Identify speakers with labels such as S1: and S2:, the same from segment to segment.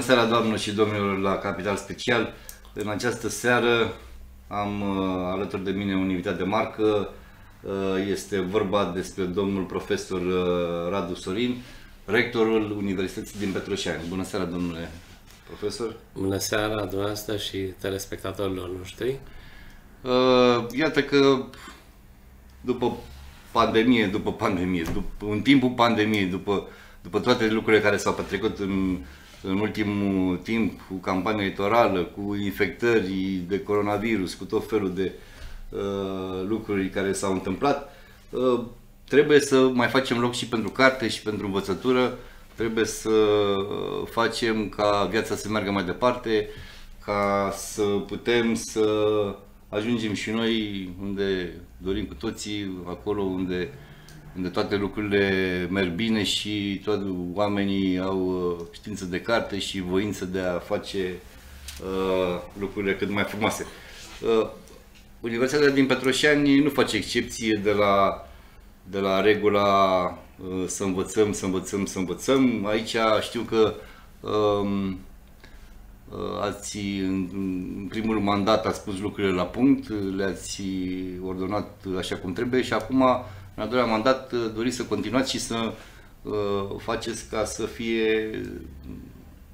S1: Bună seara, doamnă și domnilor, la Capital Special. În această seară am uh, alături de mine un invitat de marcă. Uh, este vorba despre domnul profesor uh, Radu Sorin, rectorul Universității din Petroșani. Bună seara, domnule profesor.
S2: Bună seara, dumneavoastră și telespectatorilor noștri.
S1: Uh, iată că după pandemie, după pandemie, după, în timpul pandemiei, după, după toate lucrurile care s-au petrecut în, în ultimul timp, cu campania electorală, cu infectări de coronavirus, cu tot felul de uh, lucruri care s-au întâmplat, uh, trebuie să mai facem loc și pentru carte și pentru învățătură, trebuie să uh, facem ca viața să meargă mai departe, ca să putem să ajungem și noi unde dorim cu toții, acolo unde, unde toate lucrurile merg bine și toți oamenii au uh, știință de carte și voință de a face uh, lucrurile cât mai frumoase. Uh, Universitatea din Petroșani nu face excepție de la, de la regula uh, să învățăm, să învățăm, să învățăm. Aici știu că um, Uh, ați, în primul mandat, ați pus lucrurile la punct, le-ați ordonat așa cum trebuie și acum, în al doilea mandat, uh, doriți să continuați și să uh, faceți ca să fie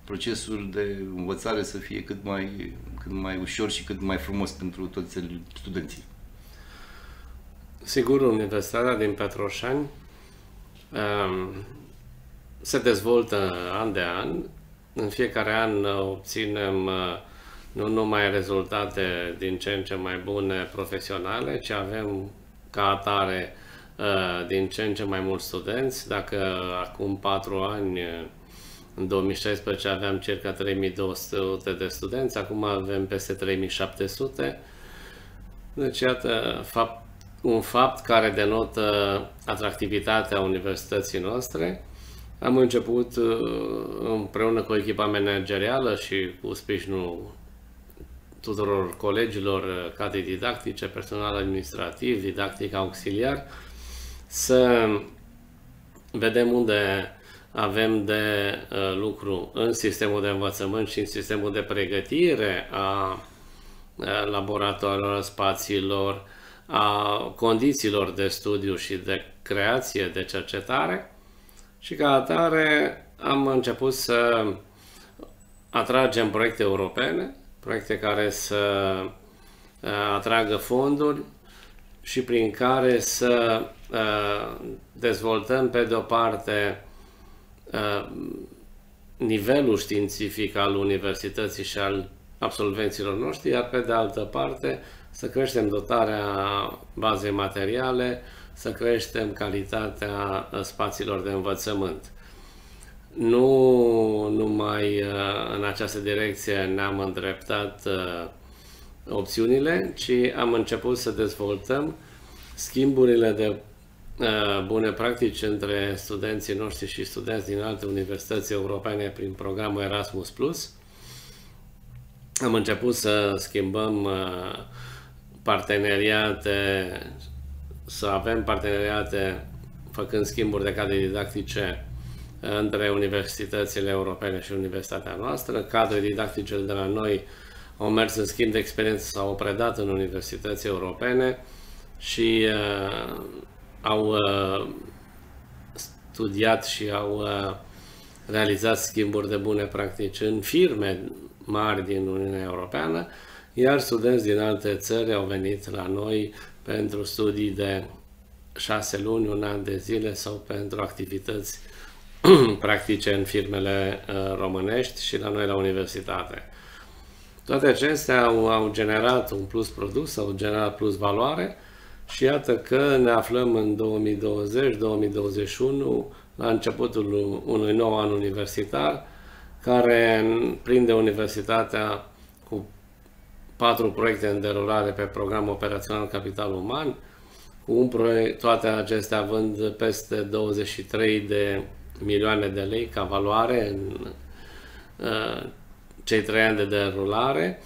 S1: procesul de învățare să fie cât mai, cât mai ușor și cât mai frumos pentru toți studenții.
S2: Sigur, Universitatea din Petroșani um, se dezvoltă an de an în fiecare an obținem uh, nu numai rezultate din ce în ce mai bune profesionale, ci avem ca atare uh, din ce în ce mai mulți studenți. Dacă acum patru ani, în 2016, aveam circa 3200 de studenți, acum avem peste 3700. Deci, iată, fapt, un fapt care denotă atractivitatea universității noastre am început uh, împreună cu echipa managerială și cu sprijinul tuturor colegilor uh, cadre didactice, personal administrativ, didactic auxiliar, să vedem unde avem de uh, lucru în sistemul de învățământ și în sistemul de pregătire a laboratoarelor, spațiilor, a condițiilor de studiu și de creație, de cercetare, și ca atare am început să atragem proiecte europene, proiecte care să uh, atragă fonduri și prin care să uh, dezvoltăm pe de o parte uh, nivelul științific al universității și al absolvenților noștri, iar pe de altă parte să creștem dotarea bazei materiale, să creștem calitatea uh, spațiilor de învățământ. Nu numai uh, în această direcție ne-am îndreptat uh, opțiunile, ci am început să dezvoltăm schimburile de bune practici între studenții noștri și studenți din alte universități europene prin programul Erasmus+. Am început să schimbăm parteneriate să avem parteneriate făcând schimburi de cadre didactice între universitățile europene și universitatea noastră. Cadre didactice de la noi au mers în schimb de experiență sau au predat în universități europene și uh, au uh, studiat și au uh, realizat schimburi de bune practici în firme mari din Uniunea Europeană, iar studenți din alte țări au venit la noi pentru studii de șase luni, un an de zile sau pentru activități practice în firmele uh, românești și la noi la universitate. Toate acestea au, au generat un plus produs, au generat plus valoare și iată că ne aflăm în 2020-2021 la începutul unui nou an universitar care prinde universitatea patru proiecte în derulare pe programul operațional Capital Uman, cu un proiect, toate acestea având peste 23 de milioane de lei ca valoare în uh, cei trei ani de derulare,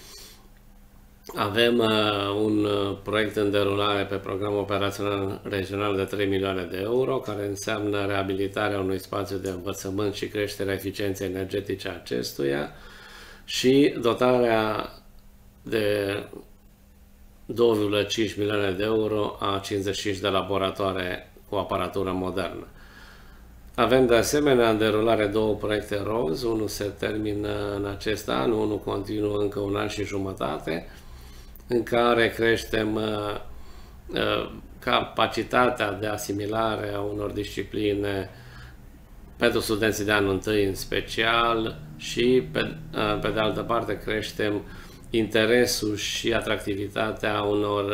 S2: Avem uh, un uh, proiect în derulare pe programul operațional regional de 3 milioane de euro, care înseamnă reabilitarea unui spațiu de învățământ și creșterea eficienței energetice a acestuia și dotarea de 2,5 milioane de euro a 55 de laboratoare cu aparatură modernă. Avem de asemenea în derulare două proiecte ROZ, unul se termină în acest an, unul continuă încă un an și jumătate, în care creștem uh, uh, capacitatea de asimilare a unor discipline pentru studenții de anul întâi în special și pe, uh, pe de altă parte creștem interesul și atractivitatea unor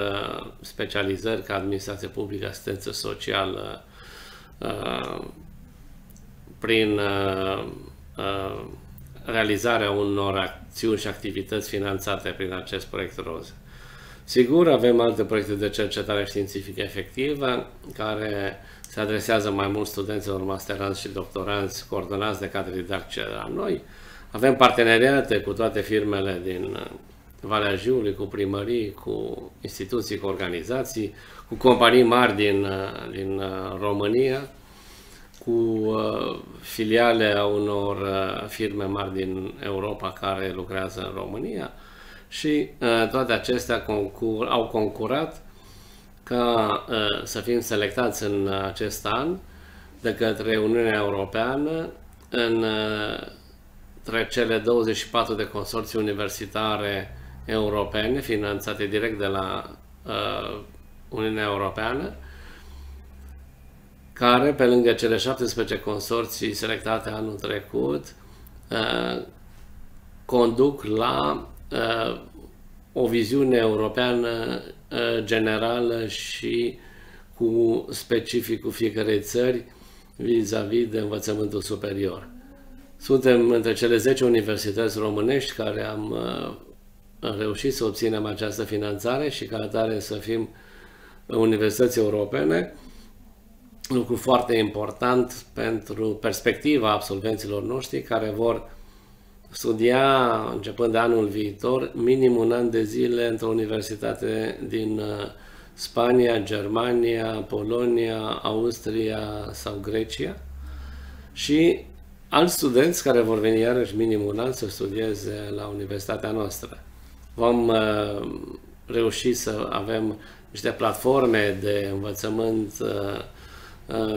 S2: specializări ca administrație publică, asistență socială, prin realizarea unor acțiuni și activități finanțate prin acest proiect ROZE. Sigur, avem alte proiecte de cercetare științifică efectivă care se adresează mai mult studenților masteranți și doctoranți coordonați de cadre didactice la noi. Avem parteneriate cu toate firmele din uh, Valea Jiului, cu primării, cu instituții, cu organizații, cu companii mari din, uh, din uh, România, cu filiale a unor firme mari din Europa care lucrează în România și uh, toate acestea concur, au concurat ca uh, să fim selectați în acest an de către Uniunea Europeană în uh, între cele 24 de consorții universitare europene finanțate direct de la uh, Uniunea Europeană, care, pe lângă cele 17 consorții selectate anul trecut, uh, conduc la uh, o viziune europeană uh, generală și cu specificul fiecarei țări vis-a-vis -vis de învățământul superior. Suntem între cele 10 universități românești care am uh, reușit să obținem această finanțare și ca atare să fim universități europene, lucru foarte important pentru perspectiva absolvenților noștri care vor studia, începând de anul viitor, minim un an de zile într-o universitate din uh, Spania, Germania, Polonia, Austria sau Grecia și alți studenți care vor veni iarăși minim un an să studieze la universitatea noastră. Vom uh, reuși să avem niște platforme de învățământ uh,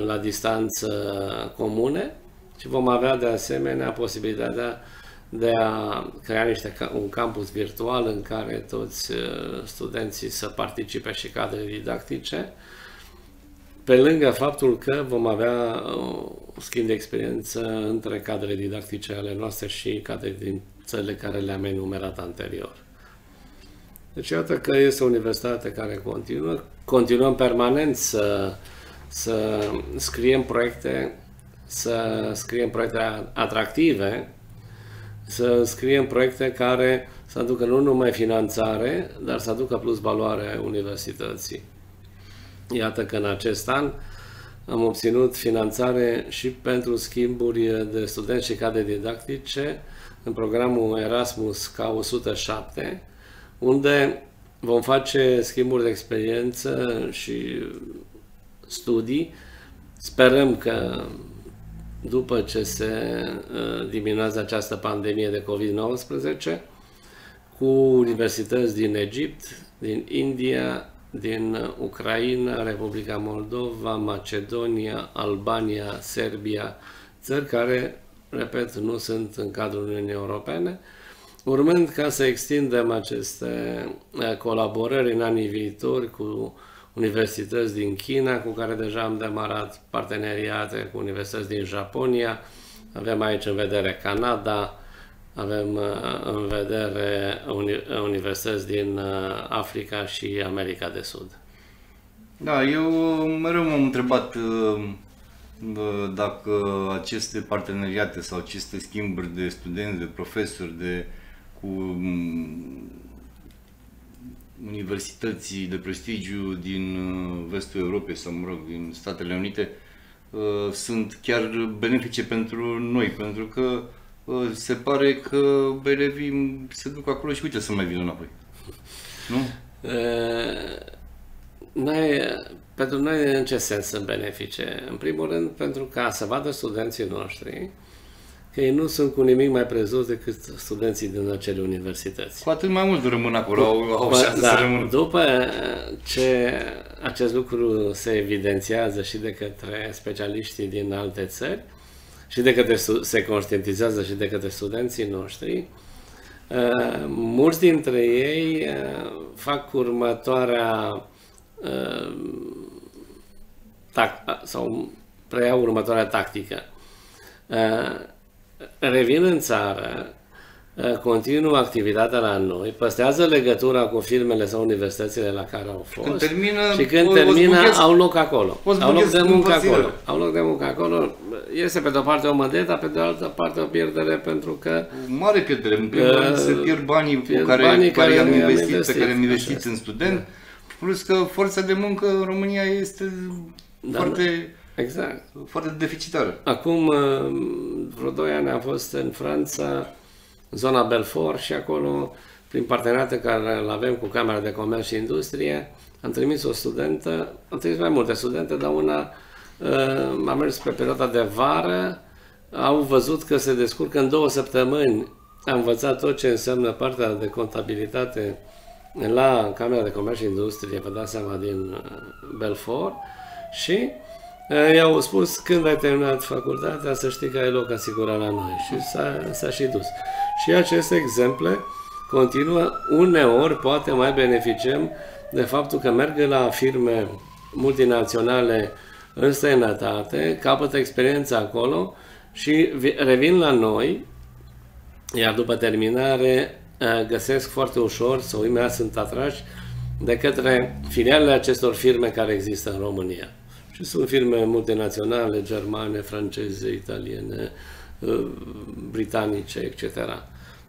S2: la distanță comune și vom avea de asemenea posibilitatea de a crea niște, un campus virtual în care toți uh, studenții să participe și cadre didactice, pe lângă faptul că vom avea uh, un schimb de experiență între cadre didactice ale noastre și cadre din țările care le-am enumerat anterior. Deci iată că este o universitate care continuă. Continuăm permanent să, să scriem proiecte, să scriem proiecte atractive să scriem proiecte care să aducă nu numai finanțare, dar să aducă plus valoare universității. Iată că în acest an am obținut finanțare și pentru schimburi de studenți și cadre didactice în programul Erasmus K107, unde vom face schimburi de experiență și studii. Sperăm că după ce se uh, diminuează această pandemie de COVID-19 cu universități din Egipt, din India, din Ucraina, Republica Moldova, Macedonia, Albania, Serbia, țări care, repet, nu sunt în cadrul Uniunii Europene, urmând ca să extindem aceste uh, colaborări în anii viitori cu universități din China, cu care deja am demarat parteneriate cu universități din Japonia, avem aici în vedere Canada, avem uh, în vedere universități din uh, Africa și America de Sud.
S1: Da, eu mereu m-am întrebat uh, dacă aceste parteneriate sau aceste schimburi de studenți, de profesori, de cu universității de prestigiu din uh, vestul Europei sau, mă rog, din Statele Unite uh, sunt chiar benefice pentru noi, pentru că uh, se pare că elevii se duc acolo și uite să mai vină înapoi. Nu?
S2: Noi, pentru noi în ce sens sunt benefice? În primul rând pentru ca să vadă studenții noștri că ei nu sunt cu nimic mai prezuți decât studenții din acele universități.
S1: Cu atât mai mult rămân acolo, au, au șanse
S2: da,
S1: să rămână.
S2: După ce acest lucru se evidențiază și de către specialiștii din alte țări și de către se conștientizează și de către studenții noștri, uh, mulți dintre ei uh, fac următoarea uh, tac, sau preiau următoarea tactică revin în țară, ă, continuă activitatea la noi, păstrează legătura cu firmele sau universitățile la care au fost
S1: când termină,
S2: și când
S1: o,
S2: termină
S1: o
S2: au loc acolo. Au loc de muncă
S1: acolo.
S2: acolo. Au loc de muncă acolo. Este pe de o parte o mădere, dar pe de altă parte o pierdere pentru că...
S1: Mare pierdere. În primul
S2: Uh,
S1: rând se pierd banii
S2: pierd
S1: cu care,
S2: banii
S1: care,
S2: care
S1: i-am
S2: i-am
S1: investit,
S2: investit,
S1: pe care am
S2: așa
S1: investit
S2: este.
S1: în student. Plus că forța de muncă în România este
S2: Da,
S1: foarte,
S2: Exact.
S1: foarte deficitară.
S2: Acum uh, vreo 2 ani am fost în Franța, în zona Belfort și acolo, prin parteneriate care îl avem cu Camera de Comerț și Industrie, am trimis o studentă, am trimis mai multe studente, dar una uh, a mers pe perioada de vară, au văzut că se descurcă în două săptămâni, a învățat tot ce înseamnă partea de contabilitate la Camera de Comerț și Industrie, vă dați seama, din uh, Belfort și uh, i-au spus când ai terminat facultatea să știi că ai loc asigurat la noi și s-a, s-a și dus. Și aceste exemple continuă, uneori poate mai beneficiem de faptul că merg la firme multinaționale în străinătate, capătă experiența acolo și vi- revin la noi, iar după terminare uh, găsesc foarte ușor sau imediat sunt atrași de către filialele acestor firme care există în România. Și sunt firme multinaționale, germane, franceze, italiene, uh, britanice, etc.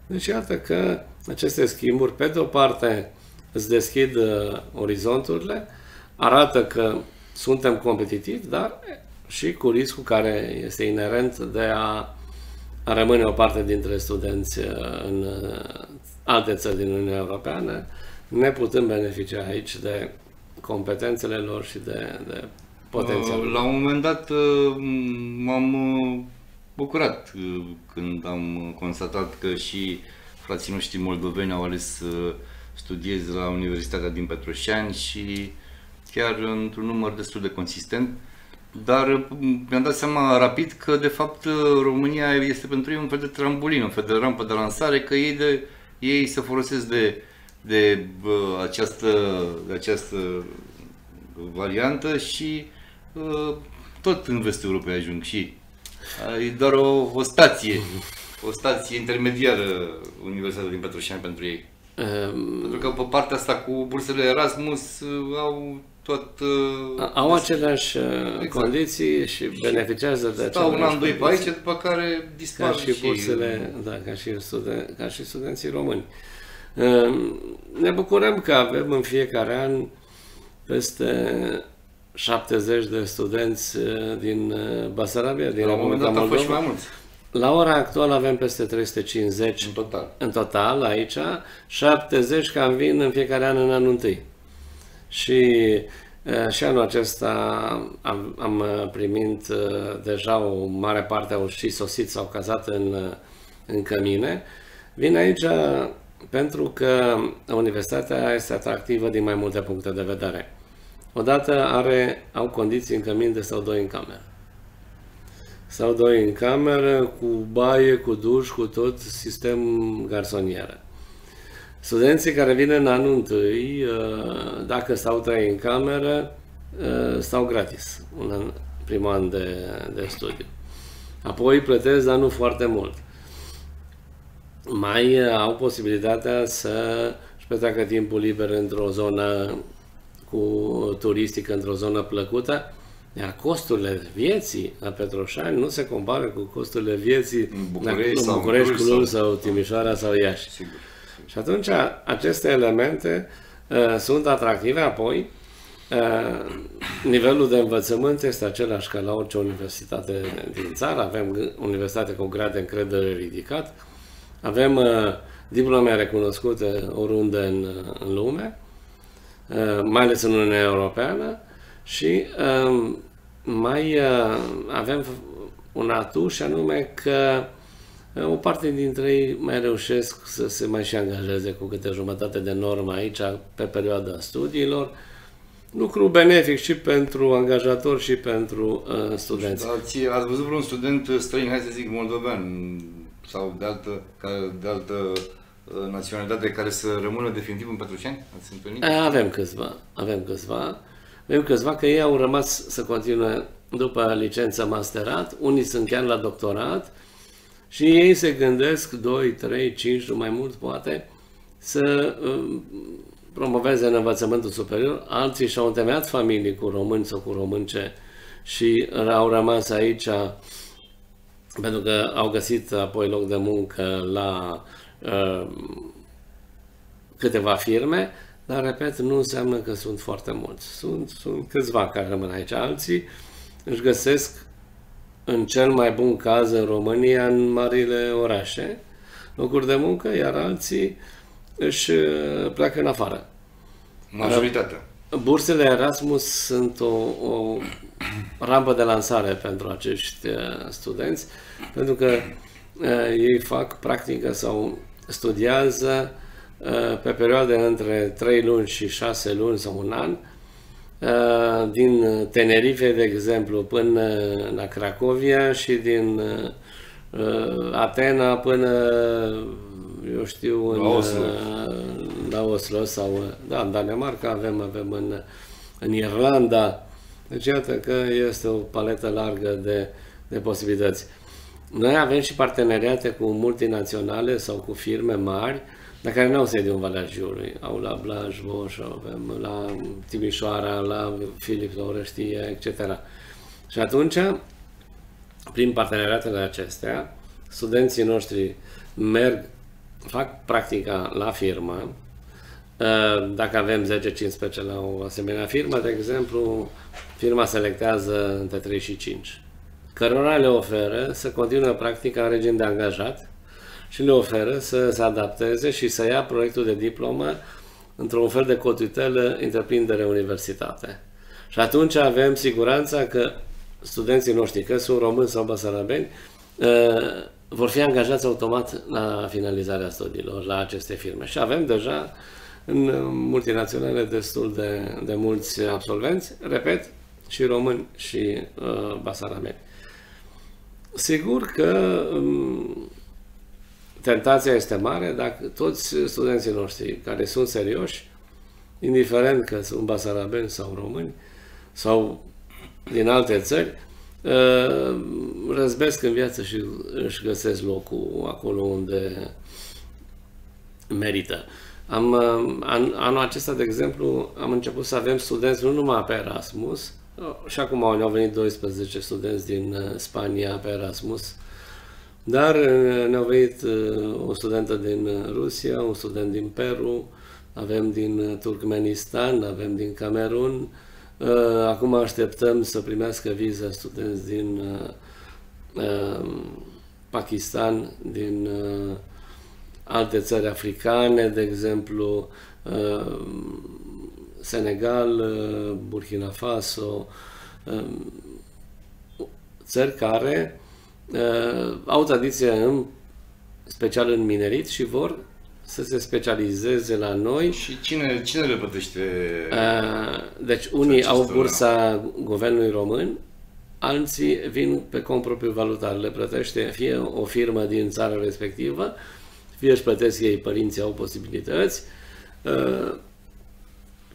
S2: Deci iată că aceste schimburi, pe de o parte, îți deschid uh, orizonturile, arată că suntem competitivi, dar și cu riscul care este inerent de a, a rămâne o parte dintre studenți uh, în uh, alte țări din Uniunea Europeană, ne putem beneficia aici de competențele lor și de, de potențialul.
S1: Uh, La un moment dat uh, m-am uh, bucurat uh, când am constatat că și frații noștri moldoveni au ales să studieze la Universitatea din Petroșani și chiar într-un număr destul de consistent. Dar uh, mi-am dat seama rapid că, de fapt, uh, România este pentru ei un fel de trambolin, un fel de rampă de lansare, că ei, de, ei se folosesc de, de uh, această, de această variantă și uh, tot în vestul Europei ajung și uh, e doar o, o stație, o stație intermediară Universitatea din Petroșani pentru ei.
S2: Um,
S1: Pentru că pe partea asta cu bursele Erasmus uh, au tot... Uh,
S2: Au aceleași uh,
S1: Exact.
S2: condiții și beneficiază de
S1: stau un
S2: aceleași
S1: an, doi pe
S2: condiții.
S1: aici, după care dispar
S2: ca și bursele, da, ca și, studen, ca și studenții români. Um, Ne bucurăm că avem în fiecare an peste 70 de studenți uh, din uh, Basarabia, din
S1: La un moment
S2: Republica
S1: dat au fost și
S2: Moldova.
S1: mai mulți,
S2: La ora actuală avem peste 350
S1: în total.
S2: în total aici, 70 cam vin în fiecare an în anul întâi. Și uh, și anul acesta am, am uh, primit uh, deja o mare parte au și sosit, s-au cazat în, uh, în cămine. Vin aici pentru că universitatea este atractivă din mai multe puncte de vedere. Odată are, au condiții în cămin de stau doi în cameră. Stau doi în cameră, cu baie, cu duș, cu tot sistem garsonieră. Studenții care vin în anul întâi, uh, dacă stau trei în cameră, uh, stau gratis, un an, primul an de, de studiu. Apoi plătesc, dar nu foarte mult. Mai uh, au posibilitatea să își petreacă timpul liber într-o zonă cu turistică, într-o zonă plăcută, iar costurile vieții la Petroșani nu se compară cu costurile vieții
S1: În București
S2: în
S1: sau în
S2: București,
S1: Cluj
S2: Cluj
S1: sau-
S2: sau Timișoara sau Iași.
S1: Sigur.
S2: Și atunci aceste elemente uh, sunt atractive, apoi uh, nivelul de învățământ este același ca la orice universitate din țară, avem g- universitate cu grad de încredere ridicat, avem uh, diplome recunoscute oriunde în, în lume, uh, mai ales în Uniunea Europeană și um, mai uh, avem un atu și anume că o parte dintre ei mai reușesc să se mai și angajeze cu câte jumătate de normă aici pe perioada studiilor, lucru benefic și pentru angajator și pentru uh, studenți.
S1: Ați, ați văzut vreun student străin, hai să zic moldovean sau de altă, de altă uh, naționalitate care să rămână definitiv în Petroceni? Ați întâlnit?
S2: Avem câțiva, avem câțiva. Avem câțiva că ei au rămas să continue după licență masterat, unii sunt chiar la doctorat și ei se gândesc 2, 3, 5, nu mai mult poate, să uh, promoveze în învățământul superior, alții și-au întemeiat familii cu români sau cu românce și au rămas aici pentru că au găsit apoi loc de muncă la uh, câteva firme, dar, repet, nu înseamnă că sunt foarte mulți. Sunt, sunt câțiva care rămân aici. Alții își găsesc, în cel mai bun caz, în România, în marile orașe, locuri de muncă, iar alții își uh, pleacă în afară.
S1: Majoritatea.
S2: Bursele Erasmus sunt o, o rampă de lansare pentru acești uh, studenți, pentru că uh, ei fac practică sau studiază uh, pe perioade între 3 luni și 6 luni sau un an, uh, din Tenerife, de exemplu, până la Cracovia și din uh, Atena până eu știu, în,
S1: la Oslo.
S2: la Oslo sau, da, în Danemarca avem, avem în, în Irlanda. Deci iată că este o paletă largă de, de posibilități. Noi avem și parteneriate cu multinaționale sau cu firme mari, dar care nu au sediu în Valea Jiului. Au la Blaj, Bosch, avem la Timișoara, la Philips, la Orăștie, etc. Și atunci, prin parteneriatele acestea, studenții noștri merg fac practica la firmă, uh, dacă avem 10-15 la o asemenea firmă, de exemplu, firma selectează între 3 și 5, cărora le oferă să continue practica în regim de angajat și le oferă să se adapteze și să ia proiectul de diplomă într-un fel de cotutelă întreprindere-universitate. Și atunci avem siguranța că studenții noștri, că sunt români sau basarabeni, uh, vor fi angajați automat la finalizarea studiilor la aceste firme. Și avem deja în multinaționale destul de, de mulți absolvenți, repet, și români și uh, basarameni. Sigur că um, tentația este mare dacă toți studenții noștri care sunt serioși, indiferent că sunt basarabeni sau români sau din alte țări, Uh, răzbesc în viață și își găsesc locul acolo unde merită. Am, uh, an, anul acesta, de exemplu, am început să avem studenți nu numai pe Erasmus, uh, și acum au venit 12 studenți din Spania pe Erasmus, dar ne-au venit o studentă din Rusia, un student din Peru, avem din Turkmenistan, avem din Camerun, Uh, acum așteptăm să primească viză studenți din uh, uh, Pakistan, din alte țări africane, de exemplu Senegal, Burkina Faso, țări care au tradiție în special în minerit și vor să se specializeze la noi.
S1: Și cine, cine le plătește?
S2: Deci unii au bursa guvernului român, alții vin pe cont propriu valutar. Le plătește fie o firmă din țara respectivă, fie își plătesc ei, părinții au posibilități,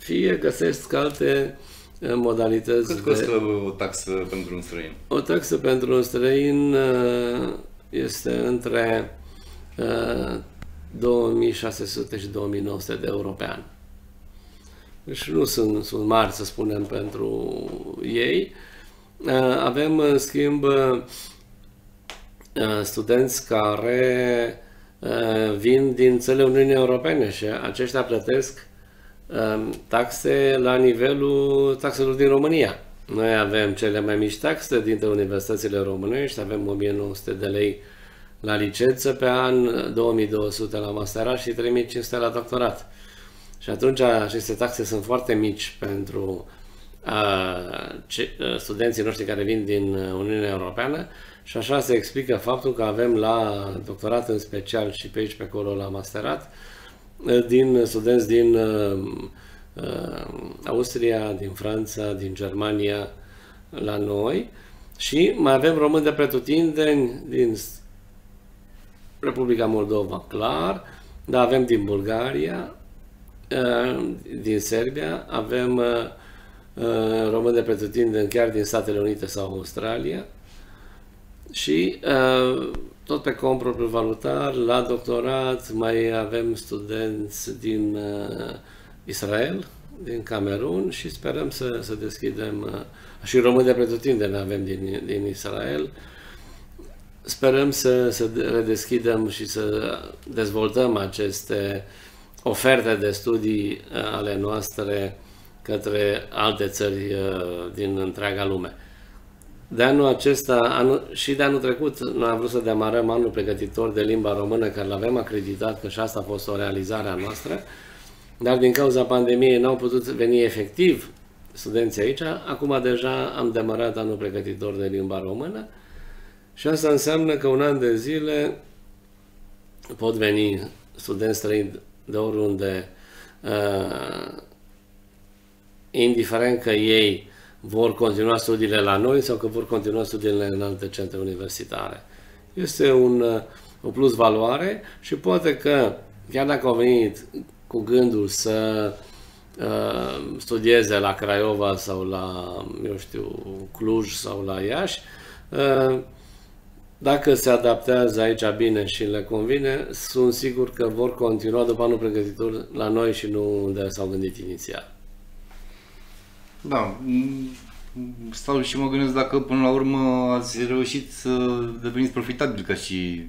S2: fie găsesc alte modalități.
S1: Cât costă de... o taxă pentru un străin?
S2: O taxă pentru un străin este între 2600 și 2900 de euro pe an. Deci nu sunt, sunt mari, să spunem, pentru ei. Uh, avem, în schimb, uh, studenți care uh, vin din țările Uniunii Europene și aceștia plătesc taxe la nivelul taxelor din România. Noi avem cele mai mici taxe dintre universitățile românești, avem 1900 de lei la licență pe an, 2200 la masterat și 3500 la doctorat. Și atunci aceste taxe sunt foarte mici pentru uh, ce, uh, studenții noștri care vin din Uniunea Europeană și așa se explică faptul că avem la doctorat în special și pe aici pe acolo la masterat din studenți din uh, Austria, din Franța, din Germania la noi. Și mai avem români de pretutindeni din Republica Moldova, clar, dar avem din Bulgaria, din Serbia, avem români de pretutindeni chiar din Statele Unite sau Australia. Și tot pe cont propriu valutar, la doctorat mai avem studenți din Israel, din Camerun și sperăm să, să deschidem și români de pretutindeni avem din, din Israel. Sperăm să, să redeschidem și să dezvoltăm aceste oferte de studii uh, ale noastre către alte țări uh, din întreaga lume. De anul acesta anul, și de anul trecut noi am vrut să demarăm anul pregătitor de limba română, care l-avem acreditat, că și asta a fost o realizare a noastră, dar din cauza pandemiei n-au putut veni efectiv studenții aici. Acum deja am demarat anul pregătitor de limba română și asta înseamnă că un an de zile pot veni studenți străini de oriunde, uh, indiferent că ei vor continua studiile la noi sau că vor continua studiile în alte centre universitare. Este un, uh, o plus valoare și poate că, chiar dacă au venit cu gândul să uh, studieze la Craiova sau la, eu știu, Cluj sau la Iași, uh, dacă se adaptează aici bine și le convine, sunt sigur că vor continua după anul pregătitor la noi și nu unde s-au gândit inițial.
S1: Da, stau și mă gândesc dacă până la urmă ați reușit să deveniți profitabil ca și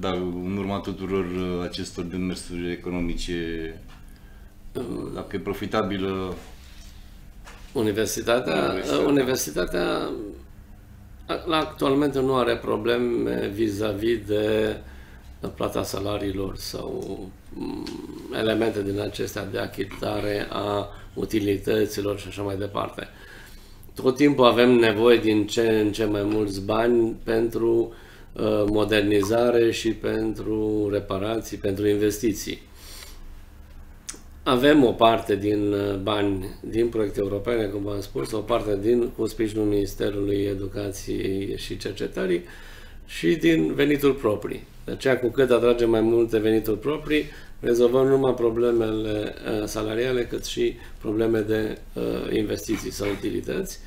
S1: da, în urma tuturor acestor demersuri economice, dacă e profitabilă
S2: Universitatea, universitatea, universitatea la actualmente nu are probleme vis-a-vis -vis de plata salariilor sau mm, elemente din acestea de achitare a utilităților și așa mai departe. Tot timpul avem nevoie din ce în ce mai mulți bani pentru uh, modernizare și pentru reparații, pentru investiții. Avem o parte din uh, bani din proiecte europene, cum v-am spus, o parte din cu sprijinul Ministerului Educației și Cercetării și din venituri proprii. De aceea, cu cât atragem mai multe venituri proprii, rezolvăm numai problemele uh, salariale, cât și probleme de uh, investiții sau utilități.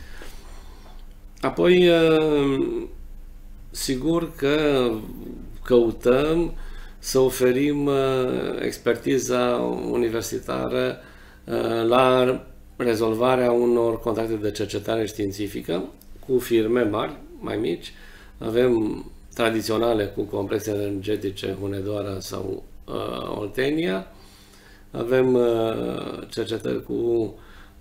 S2: Apoi, sigur că căutăm să oferim uh, expertiza universitară uh, la rezolvarea unor contacte de cercetare științifică cu firme mari, mai mici. Avem tradiționale cu complexe energetice, Hunedoara sau uh, Oltenia. Avem uh, cercetări cu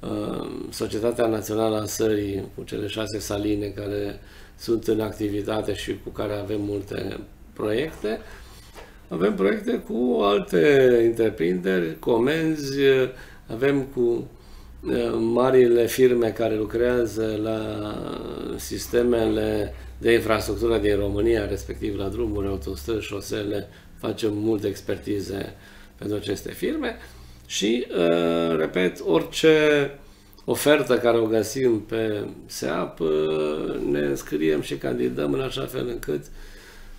S2: uh, Societatea Națională a Sării, cu cele șase saline care sunt în activitate și cu care avem multe proiecte. Avem proiecte cu alte întreprinderi, comenzi, avem cu marile firme care lucrează la sistemele de infrastructură din România, respectiv la drumuri, autostrăzi, șosele, facem multe expertize pentru aceste firme și, repet, orice ofertă care o găsim pe SEAP, ne înscriem și candidăm în așa fel încât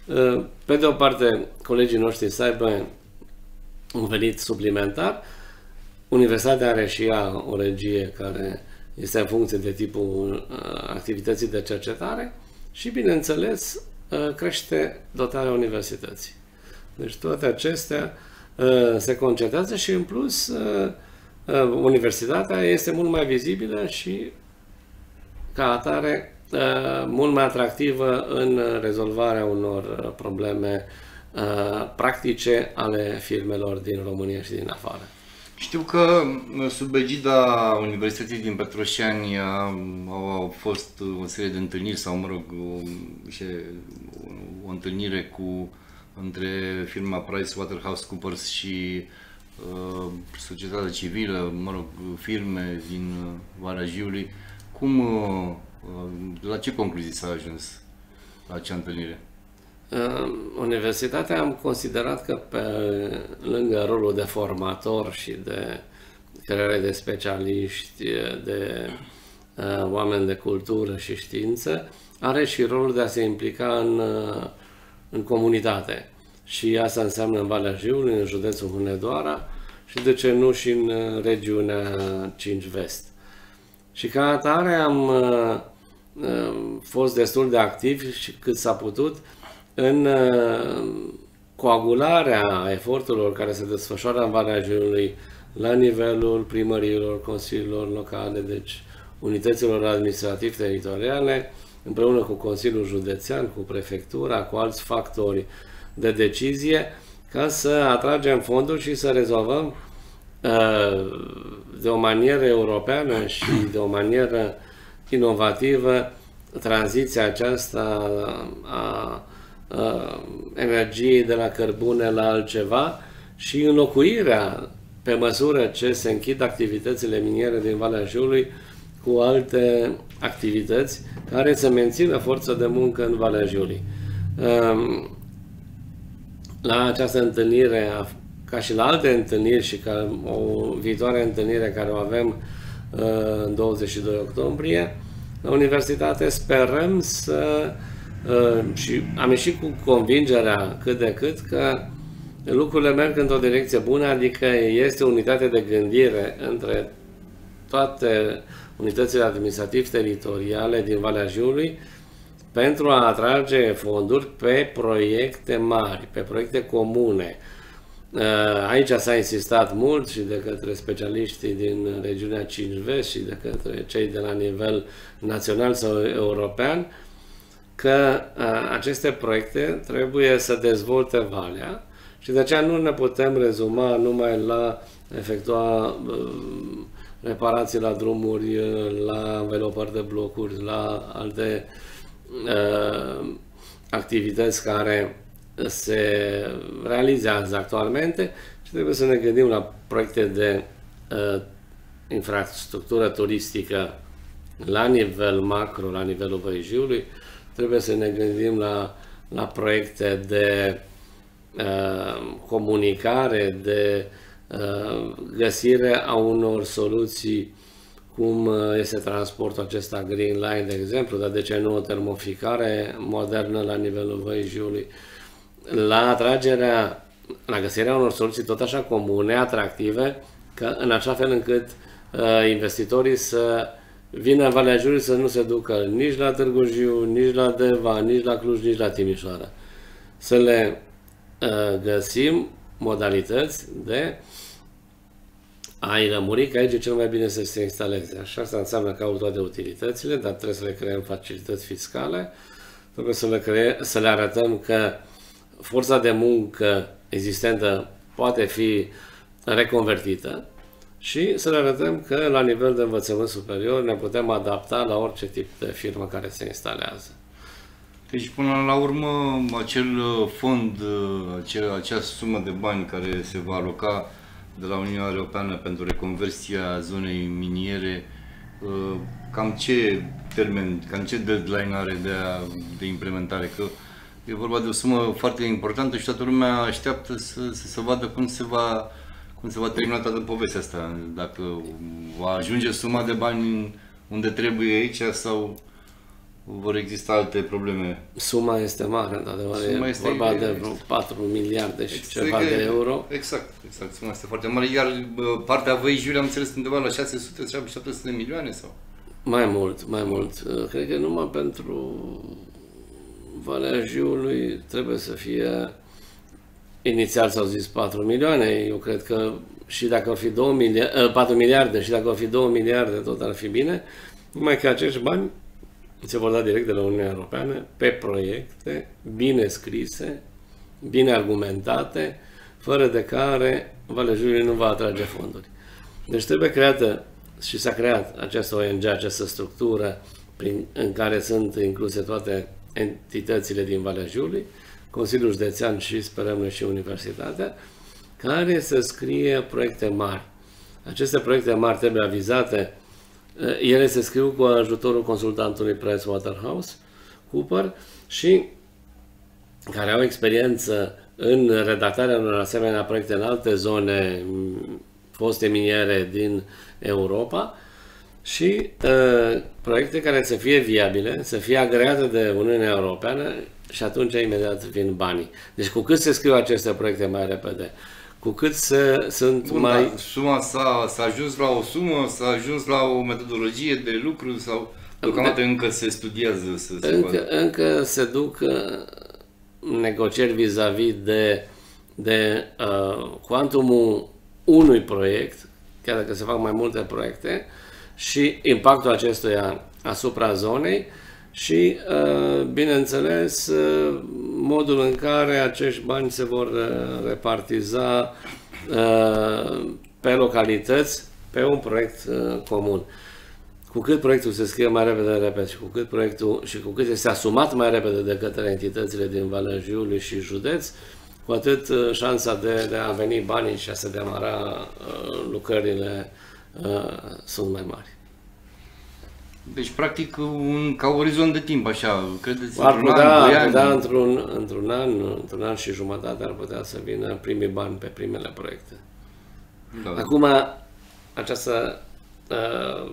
S2: uh, pe de o parte, colegii noștri să aibă un venit suplimentar. Universitatea are și ea o regie care este în funcție de tipul uh, activității de cercetare și, bineînțeles, uh, crește dotarea universității. Deci toate acestea uh, se concentrează și, în plus, universitatea este mult mai vizibilă și, ca atare, Uh, mult mai atractivă în rezolvarea unor uh, probleme uh, practice ale firmelor din România și din afară.
S1: Știu că sub egida Universității din Petroșani au fost o serie de întâlniri sau, mă rog, o întâlnire cu între firma PricewaterhouseCoopers și uh, societatea civilă, mă rog, firme din uh, Valea Jiului. Cum, uh, uh, la ce concluzii s-a ajuns la acea întâlnire?
S2: Universitatea am considerat că pe lângă rolul de formator și de creare de specialiști, de uh, oameni de cultură și știință, are și rolul de a se implica în, uh, în comunitate. Și asta înseamnă în Valea Jiului, în județul Hunedoara și de ce nu și în uh, regiunea 5 Vest. Și ca atare am uh, uh, fost destul de activ și cât s-a putut în uh, coagularea eforturilor care se desfășoară în Valea Jiului la nivelul primăriilor, consiliilor locale, deci unităților administrativ-teritoriale, împreună cu Consiliul Județean, cu Prefectura, cu alți factori de decizie, ca să atragem fonduri și să rezolvăm uh, de o manieră europeană și de o manieră inovativă tranziția aceasta a uh, energiei de la cărbune la altceva și înlocuirea, pe măsură ce se închid activitățile miniere din Valea Jiului, cu alte activități care să mențină forță de muncă în Valea Jiului. Um, la această întâlnire, ca și la alte întâlniri și ca o viitoare întâlnire care o avem uh, în 22 octombrie, la universitate sperăm să Uh, și am ieșit cu convingerea cât de cât că lucrurile merg într-o direcție bună, adică este unitate de gândire între toate unitățile administrativ-teritoriale din Valea Jiului pentru a atrage fonduri pe proiecte mari, pe proiecte comune. Uh, aici s-a insistat mult și de către specialiștii din regiunea 5 Vest și de către cei de la nivel național sau european, că a, aceste proiecte trebuie să dezvolte Valea și de aceea nu ne putem rezuma numai la efectua uh, reparații la drumuri, la învelopări de blocuri, la alte uh, activități care se realizează actualmente și trebuie să ne gândim la proiecte de uh, infrastructură turistică la nivel macro, la nivelul Văijiului, trebuie să ne gândim la, la proiecte de uh, comunicare, de uh, găsire a unor soluții cum uh, este transportul acesta Green Line, de exemplu, dar de ce nu o termoficare modernă la nivelul Văijiului, la atragerea, la găsirea unor soluții tot așa comune, atractive, că în așa fel încât uh, investitorii să vine în Valea Jiului să nu se ducă nici la Târgu Jiu, nici la Deva, nici la Cluj, nici la Timișoara. Să le uh, găsim modalități de a-i lămuri că aici e cel mai bine să se instaleze. Așa asta înseamnă că au toate utilitățile, dar trebuie să le creăm facilități fiscale, trebuie să le, cre- să le arătăm că forța de muncă existentă poate fi reconvertită, și să le arătăm că la nivel de învățământ superior ne putem adapta la orice tip de firmă care se instalează.
S1: Deci, până la urmă, acel uh, fond, uh, acel, acea sumă de bani care se va aloca de la Uniunea Europeană pentru reconversia zonei miniere, uh, cam ce termen, cam ce deadline are de, a, de implementare? Că e vorba de o sumă foarte importantă și toată lumea așteaptă să, să se vadă cum se va cum se va termina toată povestea asta, dacă va ajunge suma de bani unde trebuie aici sau vor exista alte probleme.
S2: Suma este mare, într-adevăr, suma este vorba de vreo 4 miliarde și exact, ceva de euro.
S1: Exact, exact, suma este foarte mare, iar partea voi, Julia, am înțeles undeva la 600-700 de milioane sau?
S2: Mai mult, mai mult. Cred că numai pentru Valea Jiului trebuie să fie Inițial s-au zis 4 milioane, eu cred că și dacă ar fi 2 miliarde, 4 miliarde și dacă ar fi 2 miliarde, tot ar fi bine, numai că acești bani se vor da direct de la Uniunea Europeană pe proiecte bine scrise, bine argumentate, fără de care Valea nu va atrage fonduri. Deci trebuie creată și s-a creat această ONG, această structură prin, în care sunt incluse toate entitățile din Valea Jiului, Consiliul Județean și sperăm noi și Universitatea, care să scrie proiecte mari. Aceste proiecte mari trebuie avizate, uh, ele se scriu cu ajutorul consultantului Pricewaterhouse Cooper și care au experiență în redactarea unor asemenea proiecte în alte zone foste miniere din Europa și uh, proiecte care să fie viabile, să fie agreate de Uniunea Europeană și atunci imediat vin banii. Deci cu cât se scriu aceste proiecte mai repede, cu cât se, sunt
S1: Bun,
S2: mai...
S1: Da, suma s-a, s-a ajuns la o sumă, s-a ajuns la o metodologie de lucru sau deocamdată încă se studiază să se
S2: încă, încă se duc uh, negocieri vis-a-vis de, de uh, cuantumul unui proiect, chiar dacă se fac mai multe proiecte, și impactul acestuia asupra zonei și, uh, bineînțeles, uh, modul în care acești bani se vor uh, repartiza pe localități, pe un proiect comun. Cu cât proiectul se scrie mai repede, repede și cu cât proiectul și cu cât este asumat mai repede de către entitățile din Valea Jiului și județ, cu atât șansa de, de a veni banii și a se demara uh, lucrările uh, sunt mai mari.
S1: Deci, practic, un, ca orizont de timp, așa, credeți?
S2: Ar putea, an, ar putea într-un, într-un an, într-un an și jumătate ar putea să vină primii bani pe primele proiecte. Da. Acum, această uh,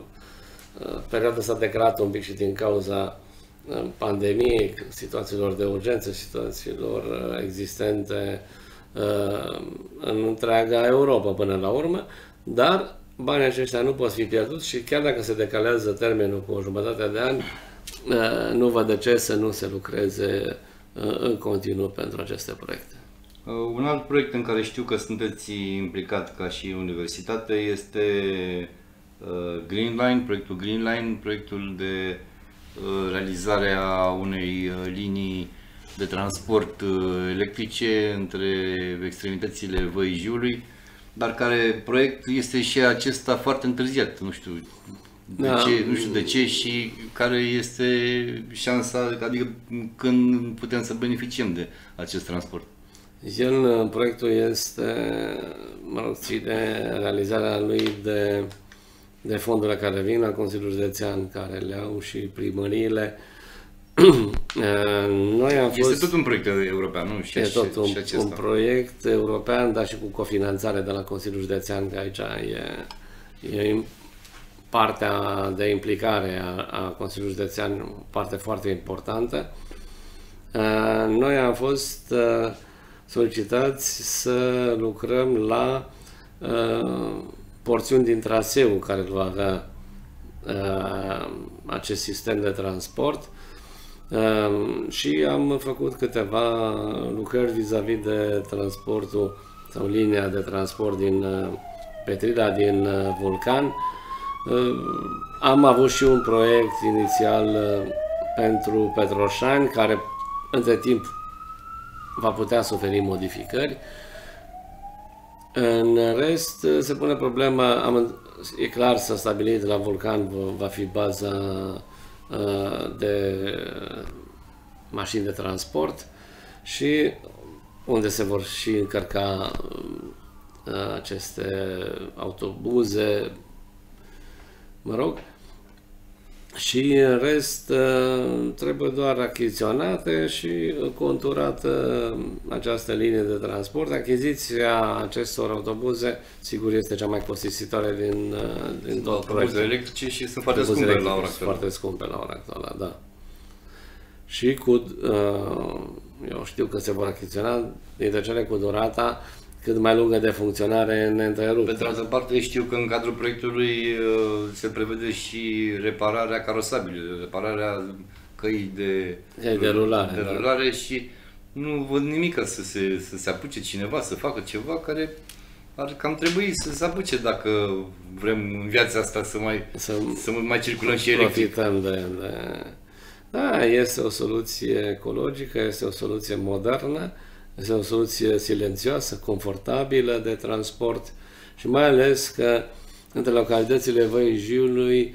S2: uh, perioadă s-a declarat un pic și din cauza uh, pandemiei, situațiilor de urgență, situațiilor uh, existente uh, în întreaga Europa până la urmă, dar banii aceștia nu pot fi pierduți și chiar dacă se decalează termenul cu o jumătate de an, uh, nu văd de ce să nu se lucreze uh, în continuu pentru aceste proiecte.
S1: Uh, un alt proiect în care știu că sunteți implicat ca și universitate este Green Line, proiectul Green Line, proiectul de realizare a unei linii de transport electrice între extremitățile Văi Jiului dar care proiect este și acesta foarte întârziat, nu știu de da. ce, nu știu de ce și care este șansa, adică când putem să beneficiem de acest transport.
S2: El, proiectul este, mă rog, ține realizarea lui de, de fondurile care vin la Consiliul Județean, care le au și primăriile,
S1: Noi am fost... Este tot un proiect european, nu?
S2: Și, e tot un, și un proiect european, dar și cu cofinanțare de la Consiliul Județean, că aici e, e partea de implicare a, a Consiliului Județean, o parte foarte importantă. Noi am fost solicitați să lucrăm la porțiuni din traseu care va avea acest sistem de transport Ehm, și am făcut câteva lucrări vis-a-vis -vis de transportul sau linia de transport din uh, Petrila, din uh, Vulcan. Ehm, am avut și un proiect inițial uh, pentru Petroșani, care între timp va putea suferi modificări. În rest, se pune problema, am, e clar, s-a stabilit la Vulcan, va fi baza Uh, de mașini de transport și unde se vor și încărca uh, aceste autobuze, mă rog, și în rest uh, trebuie doar achiziționate și conturată această linie de transport. Achiziția acestor autobuze, sigur, este cea mai costisitoare din, uh, din tot proiectul.
S1: electrice și sunt foarte scumpe la ora actuală.
S2: Foarte scumpe la ora actuală, da. Și cu, uh, eu știu că se vor achiziționa dintre cele cu durata cât mai lungă de funcționare neîntreruptă.
S1: Pe de altă parte știu că în cadrul proiectului uh, se prevede și repararea carosabilului, repararea căii de,
S2: de, de rulare,
S1: de da. rulare da. și nu văd nimic să se, să se apuce cineva să facă ceva care ar cam trebui să se apuce dacă vrem în viața asta să mai, să, să mai circulăm și electric.
S2: De, de... Da, este o soluție ecologică, este o soluție modernă este o soluție silențioasă, confortabilă de transport și mai ales că între localitățile Văi Jiului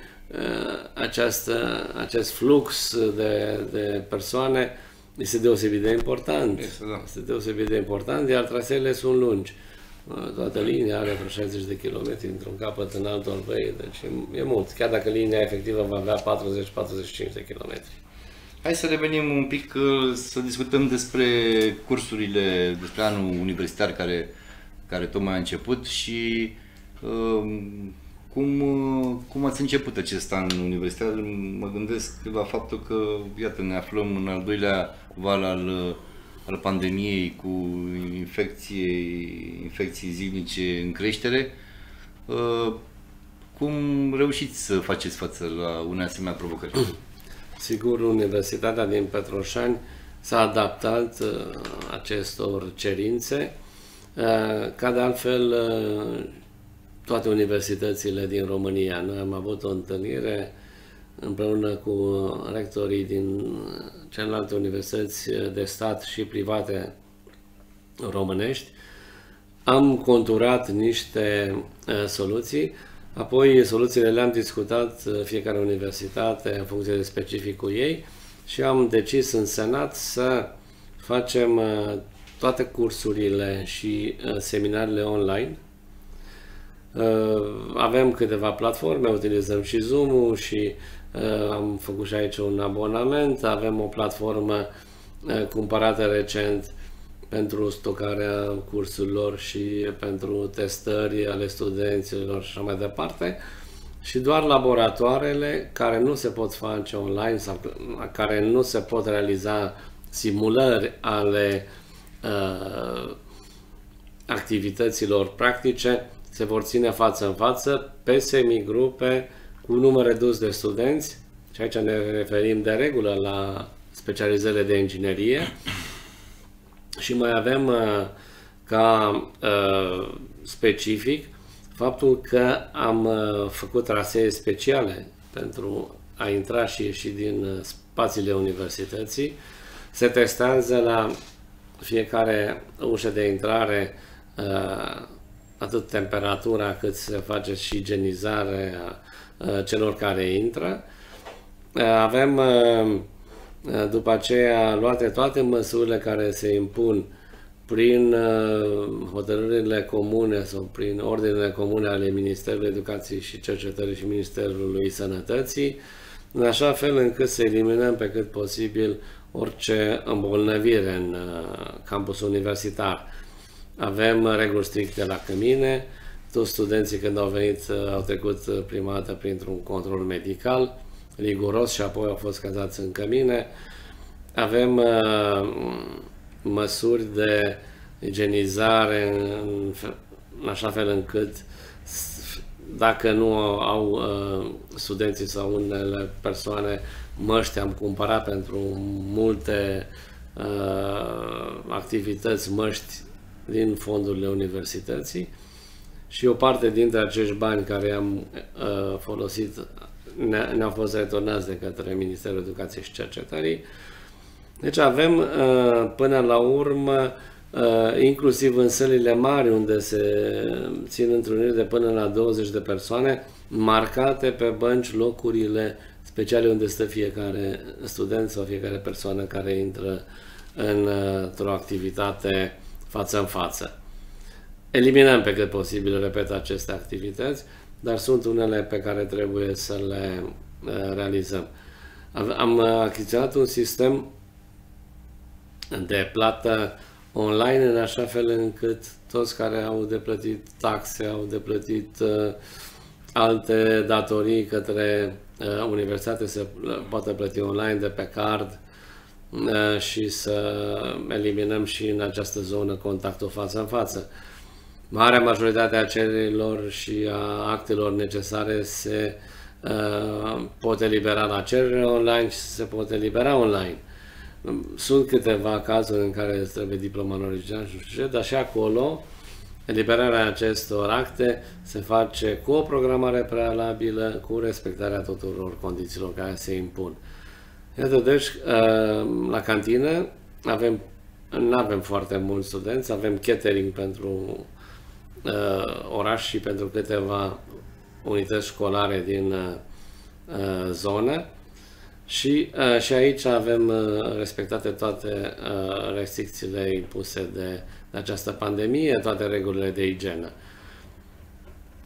S2: această, acest flux de, de persoane este deosebit de important.
S1: Este, da.
S2: este deosebit de important, iar traseele sunt lungi. Toată linia are vreo 60 de km într-un capăt în altul al băii, deci e, e mult, chiar dacă linia efectivă va avea 40-45 de kilometri.
S1: Hai să revenim un pic uh, să discutăm despre cursurile, despre anul universitar care, care tocmai a început și uh, cum, uh, cum ați început acest an universitar? Mă gândesc la faptul că, iată, ne aflăm în al doilea val al, uh, al pandemiei cu infecție, infecții zilnice în creștere. Uh, cum reușiți să faceți față la unei asemenea provocări?
S2: Sigur, Universitatea din Petroșani s-a adaptat acestor cerințe, ca de altfel toate universitățile din România. Noi am avut o întâlnire împreună cu rectorii din celelalte universități de stat și private românești. Am conturat niște soluții, apoi soluțiile le-am discutat fiecare universitate în funcție de specificul ei și am decis în Senat să facem toate cursurile și seminarele online Uh, avem câteva platforme, utilizăm și Zoom-ul și uh, am făcut și aici un abonament. Avem o platformă uh, cumpărată recent pentru stocarea cursurilor și pentru testări ale studenților și așa mai departe. Și doar laboratoarele care nu se pot face online sau care nu se pot realiza simulări ale uh, activităților practice se vor ține față în față pe semigrupe cu număr redus de studenți și aici ne referim de regulă la specializările de inginerie și mai avem uh, ca uh, specific faptul că am uh, făcut trasee speciale pentru a intra și ieși din spațiile universității. Se testează la fiecare ușă de intrare atât temperatura cât se face și igienizarea celor care intră. Avem după aceea luate toate măsurile care se impun prin hotărârile comune sau prin ordinele comune ale Ministerului Educației și Cercetării și Ministerului Sănătății, în așa fel încât să eliminăm pe cât posibil orice îmbolnăvire în campusul universitar. Avem reguli stricte la cămine, toți studenții când au venit au trecut prima dată printr-un control medical riguros și apoi au fost cazați în cămine. Avem uh, măsuri de igienizare în, în așa fel încât dacă nu au uh, studenții sau unele persoane măști, am cumpărat pentru multe uh, activități măști din fondurile universității și o parte dintre acești bani care am uh, folosit ne, ne-au fost returnați de către Ministerul Educației și Cercetării. Deci avem uh, până la urmă, uh, inclusiv în sălile mari unde se țin întruniri de până la 20 de persoane, marcate pe bănci locurile speciale unde stă fiecare student sau fiecare persoană care intră într-o activitate față în față. Eliminăm pe cât posibil, repet, aceste activități, dar sunt unele pe care trebuie să le uh, realizăm. Am achiziționat un sistem de plată online în așa fel încât toți care au de plătit taxe, au de plătit uh, alte datorii către uh, universitate să poată plăti online de pe card Uh, și să eliminăm și în această zonă contactul față în față. Marea majoritate a cererilor și a actelor necesare se uh, pot elibera la cerere online și se pot elibera online. Sunt câteva cazuri în care trebuie diploma în original și nu știu ce, dar și acolo eliberarea acestor acte se face cu o programare prealabilă, cu respectarea tuturor condițiilor care se impun. Iată, deci, uh, la cantină avem, nu avem foarte mulți studenți, avem catering pentru uh, oraș și pentru câteva unități școlare din uh, uh, zonă și, uh, și aici avem uh, respectate toate uh, restricțiile impuse de, de această pandemie, toate regulile de igienă.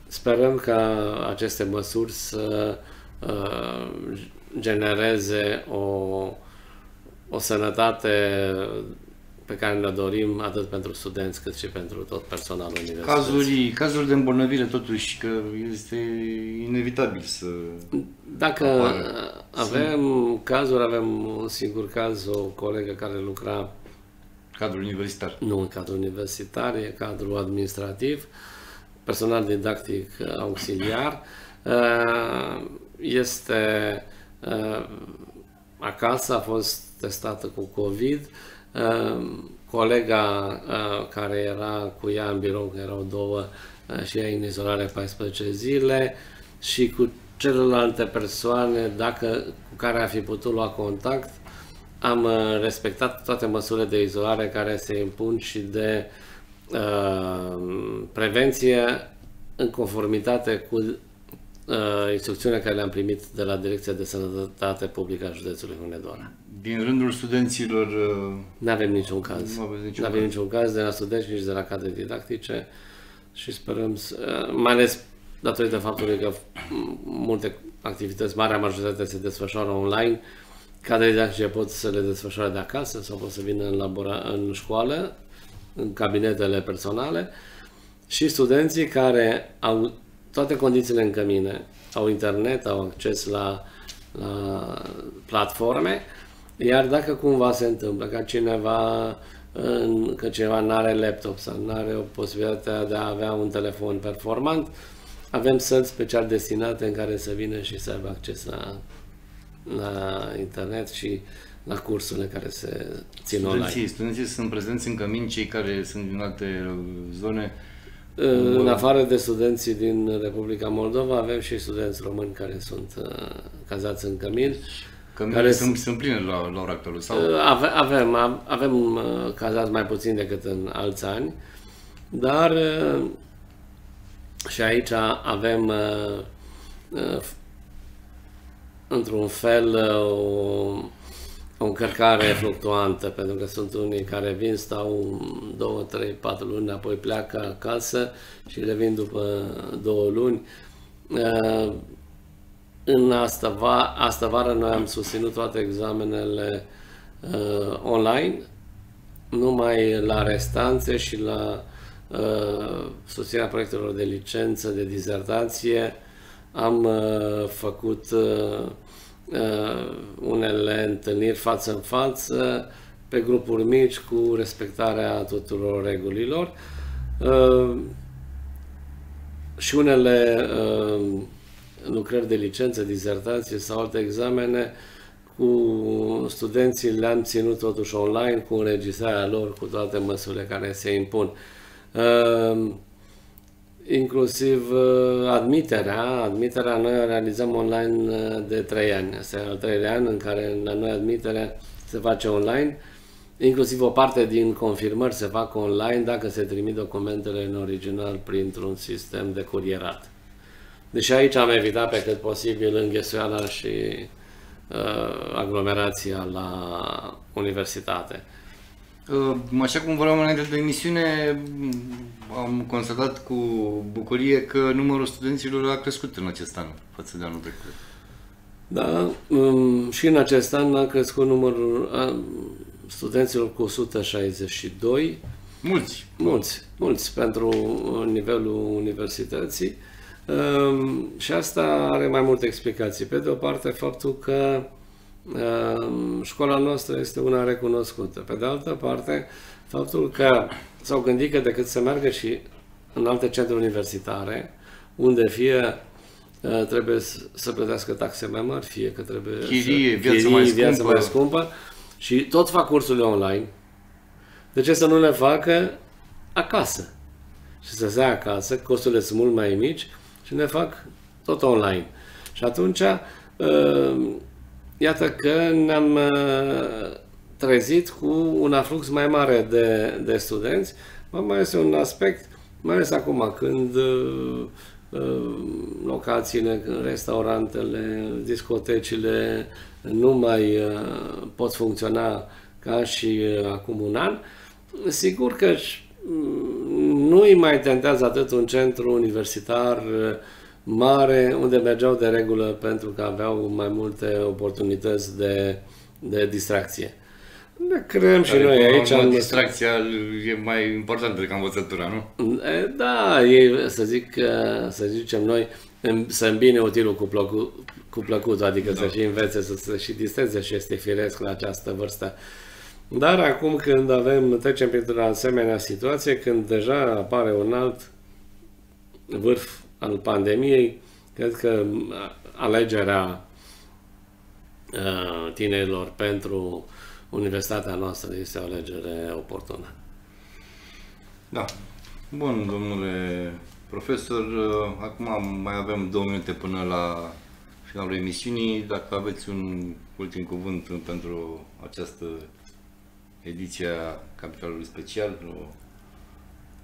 S2: Sperăm ca aceste măsuri să uh, genereze o, o sănătate pe care ne dorim atât pentru studenți cât și pentru tot personalul universității.
S1: Cazuri, cazuri de îmbolnăvire totuși că este inevitabil să
S2: Dacă
S1: apară.
S2: avem cazuri, avem un singur caz, o colegă care lucra
S1: cadrul universitar.
S2: nu în cadrul universitar, e cadrul administrativ, personal didactic auxiliar, uh, este uh, acasă, a fost testată cu COVID, uh, colega care era cu ea în birou, că erau două, și ea în izolare 14 zile și cu celelalte persoane, dacă, cu care a fi putut lua contact, am respectat toate măsurile de izolare care se impun și de uh, prevenție în conformitate cu uh, instrucțiunea care le-am primit de la Direcția de Sănătate Publică a județului Hunedoara.
S1: Din rândul studenților... uh,
S2: Nu avem niciun caz.
S1: Nu aveți niciun
S2: Nu avem
S1: caz.
S2: niciun caz de la studenți, nici de la cadre didactice și sperăm, să, uh, mai ales datorită faptului că m- multe activități, marea majoritate se desfășoară online, cadre didactice pot să le desfășoare de acasă sau pot să vină în, labora, în școală, în cabinetele personale și studenții care au toate condițiile în cămine, au internet, au acces la, la platforme, iar dacă cumva se întâmplă ca cineva în, că cineva nu are laptop sau nu are o posibilitate de a avea un telefon performant, avem săli special destinate în care să vină și să aibă acces la, la internet și la cursurile care se țin online.
S1: Studenții, studenții sunt prezenți în cămin, cei care sunt din alte uh, zone.
S2: În afară de studenții din Republica Moldova, avem și studenți români care sunt uh, cazați în cămin.
S1: Căminele
S2: Care
S1: sunt, sunt pline la, la ora actuală. Sau
S2: Uh, Ave, avem, am- avem uh, cazați mai puțin decât în alți ani, dar uh, și aici avem uh, uh, într-un fel uh, o, o încărcare fluctuantă, pentru că sunt unii care vin, stau 2, 3, 4 luni, apoi pleacă acasă și revin după două luni. Uh, În asta, va, asta vară noi am susținut toate examenele uh, online, numai la restanțe și la uh, susținerea proiectelor de licență, de dizertație. Am uh, făcut uh, uh, unele întâlniri față în față, pe grupuri mici, cu respectarea tuturor regulilor. Uh, și unele uh, lucrări de licență, dizertație sau alte examene cu studenții le-am ținut totuși online, cu înregistrarea lor, cu toate măsurile care se impun. Uh, inclusiv uh, admiterea. Admiterea noi o realizăm online uh, de 3 ani. Asta e al treilea an în care la noi admiterea se face online. Inclusiv o parte din confirmări se fac online dacă se trimit documentele în original printr-un sistem de curierat. Deci aici am evitat pe cât posibil înghesuiala și uh, aglomerația la universitate.
S1: Uh, Așa cum vorbeam înainte de emisiune, m, am constatat cu bucurie că numărul studenților a crescut în acest an față de anul trecut.
S2: Da, um, și în acest an a crescut numărul uh, studenților cu 162,
S1: Mulți.
S2: mulți, mulți pentru nivelul universității. Um, Și asta are mai multe explicații. Pe de o parte, faptul că um, școala noastră este una recunoscută. Pe de altă parte, faptul că s-au gândit că decât să meargă și în alte centre universitare, unde fie uh, trebuie să- să plătească taxe mai mari, fie că trebuie
S1: Chirie,
S2: să,
S1: viață mai
S2: viață
S1: scumpă.
S2: mai scumpă și tot fac cursurile online, de ce să nu le facă acasă? Și să se ia acasă, costurile sunt mult mai mici și ne fac tot online. Și atunci, uh, iată că ne-am uh, trezit cu un aflux mai mare de, de studenți. Mai este un aspect, mai ales acum, când uh, locațiile, restaurantele, discotecile nu mai pot funcționa ca și acum un an. Sigur că nu îi mai tentează atât un centru universitar mare unde mergeau de regulă pentru că aveau mai multe oportunități de, de distracție. Ne creăm și noi aici.
S1: În distracția e mai importantă decât învățătura, nu?
S2: Da, e, să zic, să zicem noi, să îmbine utilul cu, plăcu, cu plăcutul, adică da. să și învețe să se și distreze și este firesc la această vârstă. Dar acum când avem, trecem printr-o asemenea situație, când deja apare un alt vârf al pandemiei, cred că alegerea tinerilor pentru universitatea noastră este o alegere oportună.
S1: Da. Bun, domnule profesor, acum mai avem două minute până la finalul emisiunii. Dacă aveți un ultim cuvânt pentru această ediție a Capitalului Special,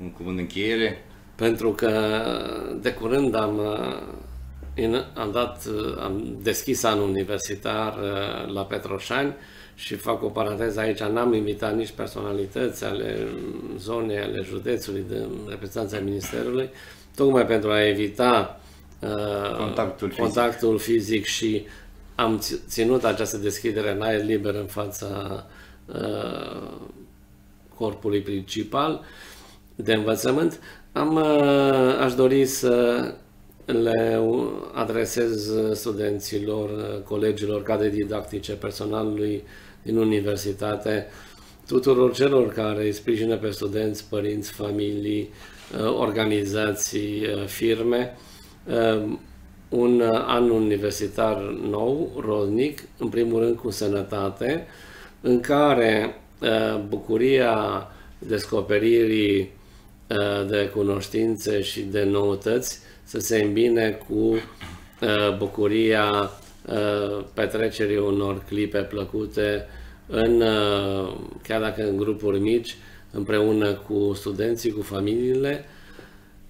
S1: un cuvânt de încheiere.
S2: Pentru că de curând am, am, dat, am deschis anul universitar uh, la Petroșani și fac o paranteză aici, n-am invitat nici personalități ale zonei, ale județului, de reprezentanța Ministerului, tocmai pentru a evita
S1: uh, contactul, fizic.
S2: contactul fizic și am ținut această deschidere în aer liber în fața uh, corpului principal de învățământ. Am, uh, aș dori să le adresez studenților, colegilor, cadre didactice, personalului din universitate, tuturor celor care îi sprijină pe studenți, părinți, familii, uh, organizații, uh, firme, un an universitar nou, rodnic, în primul rând cu sănătate, în care bucuria descoperirii Uh, de cunoștințe și de noutăți să se îmbine cu uh, bucuria uh, petrecerii unor clipe plăcute în, chiar dacă în grupuri mici, împreună cu studenții, cu familiile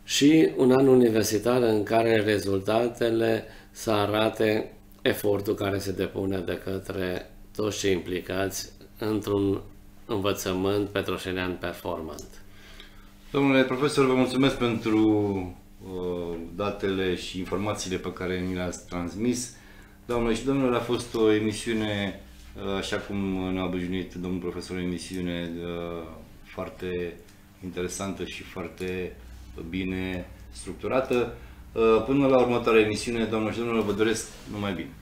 S2: și un an universitar în care rezultatele să arate efortul care se depune de către toți cei implicați într-un învățământ petroșenean performant.
S1: Domnule profesor, vă mulțumesc pentru uh, datele și informațiile pe care ni le-ați transmis. Doamne și domnilor, a fost o emisiune, uh, așa cum ne-a obișnuit domnul profesor, o emisiune uh, foarte interesantă și foarte bine structurată. Uh, până la următoarea emisiune, doamne și domnilor, vă doresc numai bine!